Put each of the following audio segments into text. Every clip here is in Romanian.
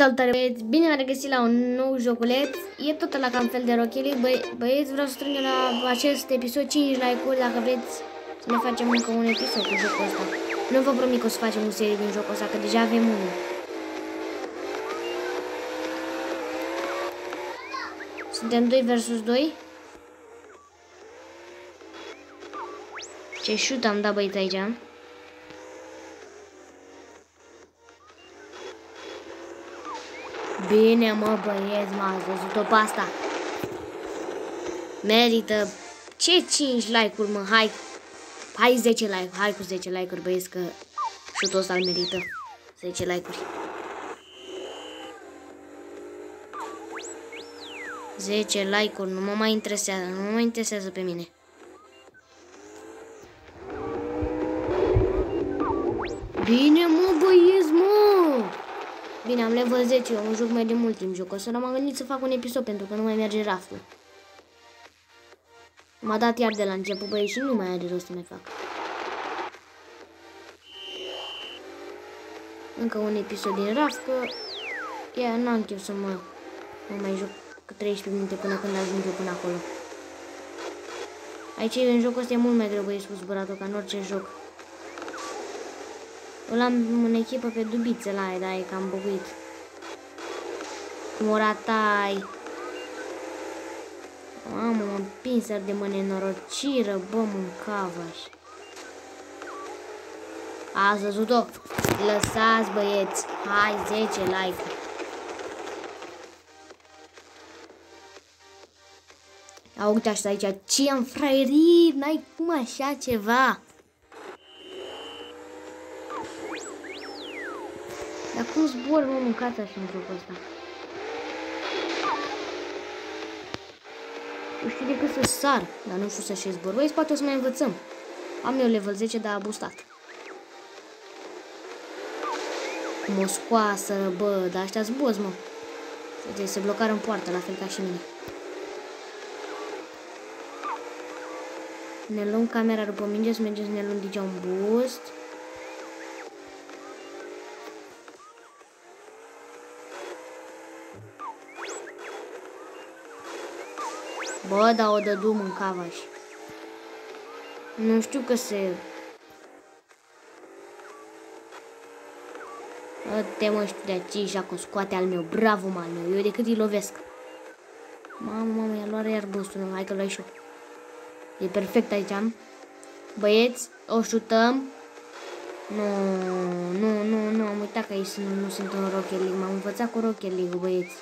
Salutare băieți, bine am regăsit la un nou joculeț. E tot la cam fel de rocheli Băie, Băieți, vreau să strângem la acest episod 5 like-uri Dacă vreți să ne facem încă un episod cu jocul ăsta. Nu vă promit că o să facem o serie din jocul ăsta Că deja avem unul. Suntem 2 versus 2 Ce shoot am dat băieți aici Bine, mă, băieți, m-ați văzut-o pe asta. Merită. Ce 5 like-uri, mă? Hai. Hai 10 like. Hai cu 10 like-uri, băieți, că șutul ăsta merită. 10 like-uri. 10 like-uri, nu mă mai interesează, nu mă mai interesează pe mine. Bine, am level 10, eu un joc mai de mult timp joc. O să m-am gândit să fac un episod pentru că nu mai merge raftul. M-a dat iar de la început, băi, și nu mai are rost să mai fac. Încă un episod din raft, că ia, n-am chef să mă, mă mai joc 13 minute până când ajung eu până acolo. Aici în jocul ăsta e mult mai greu, băi, spus băratul, ca în orice joc. Îl am în echipă pe dubițe la aia, da, e cam băguit. Moratai. Mamă, m-am pinsă de mă nenorociră, bă, mâncavaș. Ați văzut-o? Lăsați, băieți. Hai, 10 like -uri. uite așa aici, ce am fraierit, n-ai cum așa ceva. Cum zbor, mă, mâncat așa în jocul ăsta? Nu știu decât să sar, dar nu știu să și zbor. Băi, poate o să mai învățăm. Am eu level 10, dar a bustat. Cum o scoasă, bă, dar ăștia zboz, mă. Se, se blocară în poartă, la fel ca și mine. Ne luăm camera după minge, să mergem să ne luăm DJ un boost. Bă, dar o dădu mâncavaș. Nu știu că se... Te mă știu de aici, Jaco, scoate al meu. Bravo, mal meu. Eu decât îi lovesc. Mamă, mamă, i-a luat iar boostul meu. Hai că luai și E perfect aici, am. Băieți, o șutăm. Nu, nu, nu, nu, am uitat că aici nu, nu sunt în Rocket League. M-am învățat cu Rocket League, băieți.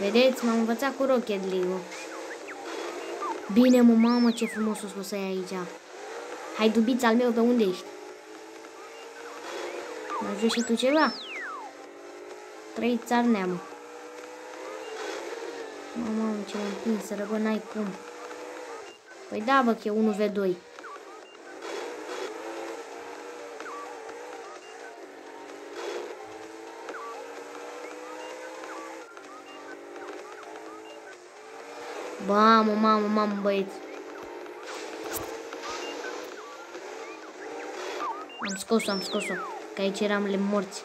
Vedeți, m-am învățat cu Rocket League-ul. Bine, mă, mamă, ce frumos o spus ai aici. Hai, dubița al meu, pe unde ești? Mai joci și tu ceva? Trei țar neamă. Mamă, ce m-am prins, răbă, n-ai cum. Păi da, bă, că e 1v2. Mamă, mamă, mamă, băieți. Am scos-o, am scos-o. Că aici eram le morți.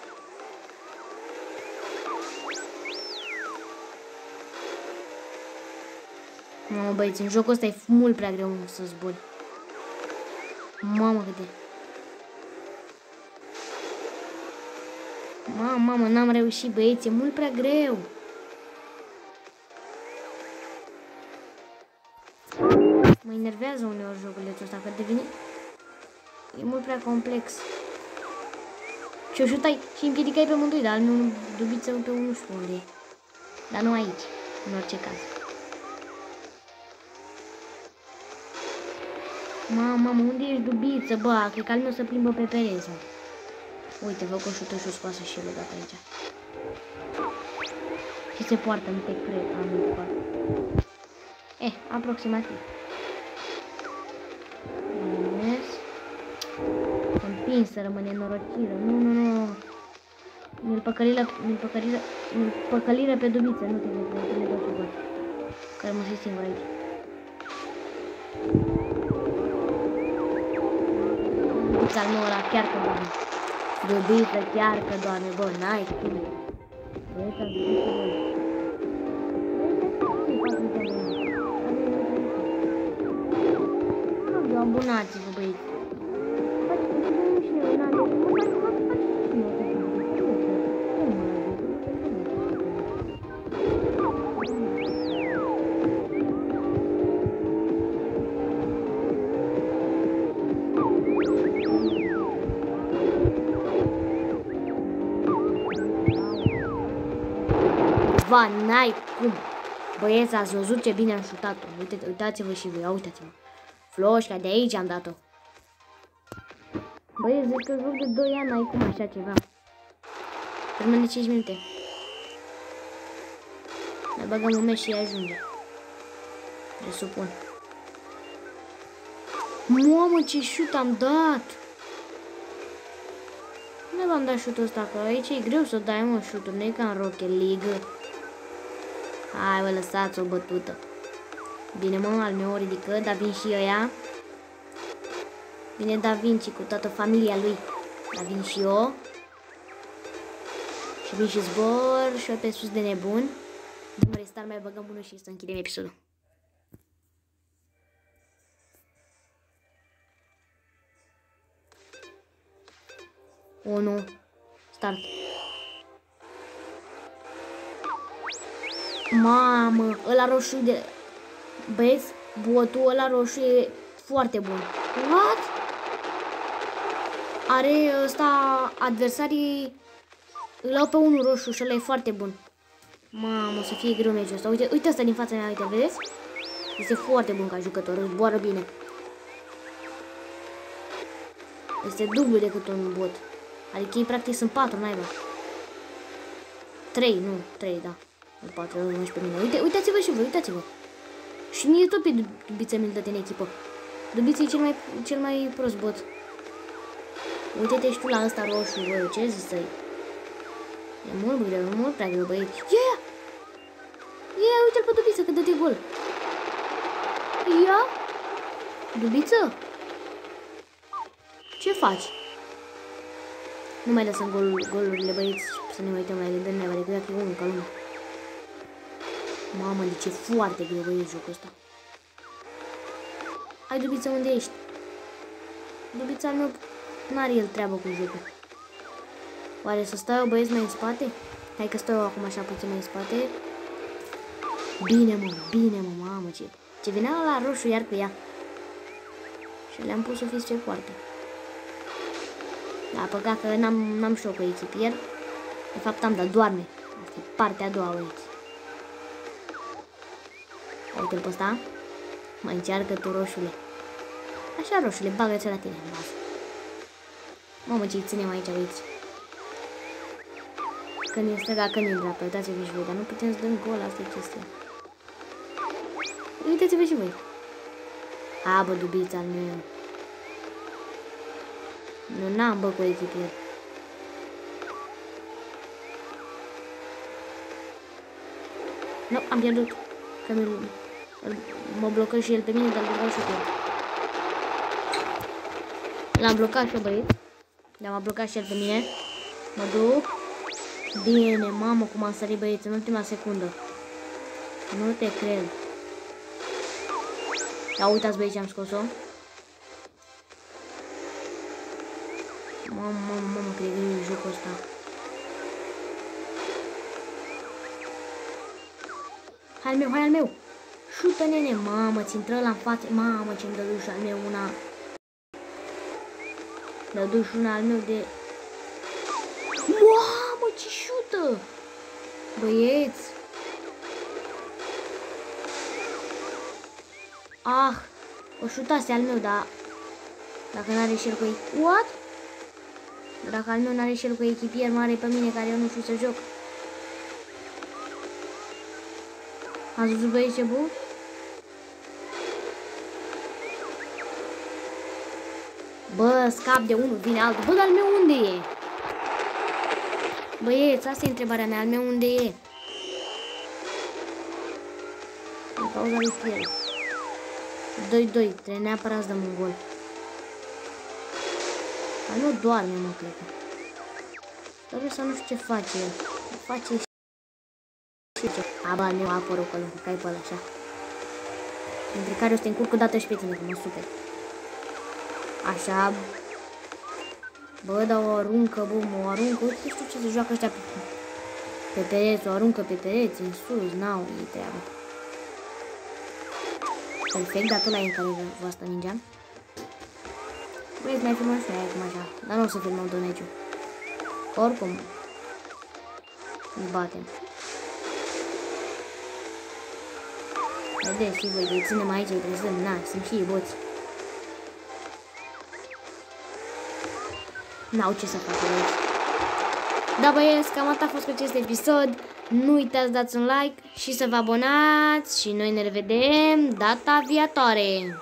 Mamă, băieți, în jocul ăsta e mult prea greu să zbori. Mamă, cât de... Mamă, mamă, n-am reușit, băieți, e mult prea greu. Mă enervează uneori joculețul ăsta, că devine... E mult prea complex. Și o șutai și împiedicai pe mândui, dar nu dubiță pe unul știu unde e. Dar nu aici, în orice caz. Mamă, mamă, unde ești dubiță, bă? Cred că al meu se plimbă pe pereză. Uite, vă că o șută și o scoasă și legat aici. Și se poartă, nu te cred, am poartă. Eh, aproximativ. împins să rămâne norociră. Nu, nu, nu. Mi-l păcăliră, mi-l păcăliră, mi-l păcăliră pe dubiță, nu te vezi, nu te vezi bă. Că rămâse singur aici. Dubița al meu ăla chiar că bani. Dubiță chiar că, doamne, bă, n-ai cum. Băieți, am zis și noi Va, n-ai cum. Băieți, ați văzut ce bine am șutat-o. Uite, uitați-vă și voi, uitați-vă. Floșca, de aici am dat-o. Băieți, zic că joc de 2 ani, ai cum așa ceva. Rămâne 5 minute. Ne băgăm un mes și ajunge. Presupun. Mamă, ce șut am dat! Nu v-am dat șutul ăsta, că aici e greu să dai mă șutul, nu e ca în Rocket League. Hai, vă lăsați o bătută. Bine, mă, al meu o ridică, dar vin și ăia. Vine Da Vinci cu toată familia lui. Dar vin și eu. Și vin și zbor și eu pe sus de nebun. Dăm restart, mai băgăm unul și să închidem episodul. O, nu. Start. Mamă, ăla roșu de... Băieți, botul ăla roșu e foarte bun. What? Are ăsta adversarii îl au pe unul roșu și ăla e foarte bun. Mamă, să fie greu meciul ăsta. Uite, uite asta din fața mea, uite, vedeți? Este foarte bun ca jucător, zboară bine. Este dublu decât un bot. Adică ei practic sunt patru, naiba. Trei, nu, trei, da. Nu patru, nu pe mine. Uite, uitați-vă și voi, uitați-vă. Și mie tot pe Dubița mi-l dă în echipă. Dubița e cel mai, cel mai prost bot. Uite-te și tu la ăsta roșu, bă, ce zici să-i? E mult greu, mult prea greu, băieți. Ia, ia! Ia, uite-l pe Dubiță, că dă-te gol. Ia! Dubiță? Ce faci? Nu mai lăsăm gol, golurile, băieți, să ne uităm la ele, dă neva, decât dacă e unul ca lumea. Mamă, deci e foarte greu, băieți, jocul ăsta. Hai, Dubiță, unde ești? Dubița meu n-are el treabă cu jocul. Oare să stau eu, băieți, mai în spate? Hai că stau eu acum așa puțin mai în spate. Bine, mă, bine, mă, mamă, ce... Ce venea la roșu iar cu ea. Și le-am pus o fizice foarte. Da, păcat că n-am și eu cu echipier. De fapt am dat doarme. Asta e partea a doua aici. Uite-l pe ăsta. Mai încearcă tu roșule. Așa roșule, bagă-ți la tine. Lasă. Mamă, ce-i ținem aici, uite. Când e stânga, când e în dreapta, uitați-vă și voi, dar nu putem să dăm gol, asta e chestia. Uitați-vă și voi. A, bă, dubița al meu. Nu n-am bă cu echipier. Nu, am pierdut. Că mă blocă și el pe mine, dar blocat și pe el. L-am blocat și băieți. L-am blocat și el pe mine. Mă duc. Bine, mamă, cum am sărit băieți în ultima secundă. Nu te cred. Ia uitați băieți ce am scos-o. Mamă, mamă, mamă, cred că e jocul ăsta. Hai al meu, hai al meu! Șută, nene! Mamă, ți intră la în față. Mamă, ce-mi dă duș al meu una. Dă duș una al meu de... Mamă, ce șută! Băieți! Ah, o șutase al meu, dar... Dacă n-are și el cu ei... What? Dacă al meu n-are și el cu echipier mare pe mine, care eu nu știu să joc. Ați văzut băieți ce bun? Bă, scap de unul, vine altul. Bă, dar al meu unde e? Băieți, asta e întrebarea mea, al meu unde e? În pauza lui Pierre. 2-2, trebuie neapărat să dăm un gol. Dar nu doarme, mă, cred că. Dar să nu știu ce face. Face și ce. Aba, nu apără că îl cai pe ăla așa. Între care o să te încurc o dată și pe tine, că mă super. Așa. Bă, dar o aruncă, bă, mă aruncă. Uite, știu ce se joacă ăștia pe, pe pereți, o aruncă pe pereți, în sus, n-au ei treabă. Perfect, dar tu la în care vă asta ninja. Băi, mai filmăm și noi acum așa, dar nu o să filmăm doneciu. Oricum, îi batem. Vedeți și voi, îi ținem aici, îi trezăm, na, sunt și ei boți. N-au ce să facă aici. Da, băieți, cam atât a fost cu acest episod. Nu uitați dați un like și să vă abonați și noi ne revedem data viitoare.